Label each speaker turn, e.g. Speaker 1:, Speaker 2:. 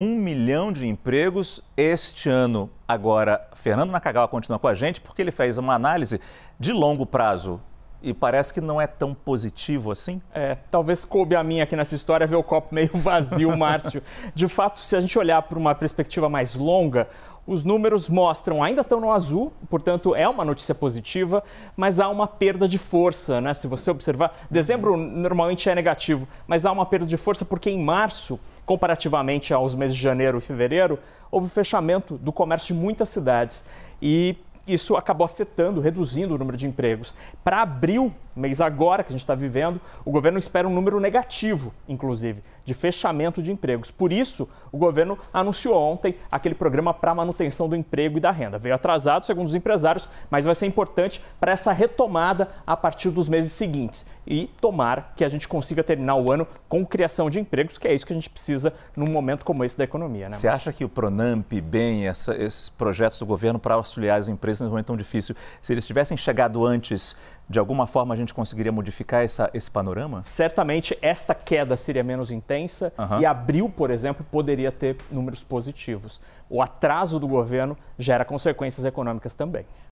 Speaker 1: um milhão de empregos este ano. Agora, Fernando Nakagawa continua com a gente porque ele fez uma análise de longo prazo e parece que não é tão positivo assim.
Speaker 2: É, talvez coube a mim aqui nessa história ver o copo meio vazio, Márcio. De fato, se a gente olhar para uma perspectiva mais longa, os números mostram, ainda estão no azul, portanto é uma notícia positiva, mas há uma perda de força, né? Se você observar, dezembro normalmente é negativo, mas há uma perda de força porque em março, comparativamente aos meses de janeiro e fevereiro, houve fechamento do comércio de muitas cidades e isso acabou afetando, reduzindo o número de empregos. Para abril, mês agora que a gente está vivendo, o governo espera um número negativo, inclusive, de fechamento de empregos. Por isso, o governo anunciou ontem aquele programa para manutenção do emprego e da renda. Veio atrasado, segundo os empresários, mas vai ser importante para essa retomada a partir dos meses seguintes. E tomar que a gente consiga terminar o ano com criação de empregos, que é isso que a gente precisa num momento como esse da economia. Né?
Speaker 1: Você acha que o Pronamp, bem, essa, esses projetos do governo para auxiliar as empresas nesse momento tão difícil, se eles tivessem chegado antes, de alguma forma a gente conseguiria modificar essa, esse panorama?
Speaker 2: Certamente esta queda seria menos intensa uhum. e abril, por exemplo, poderia ter números positivos. O atraso do governo gera consequências econômicas também.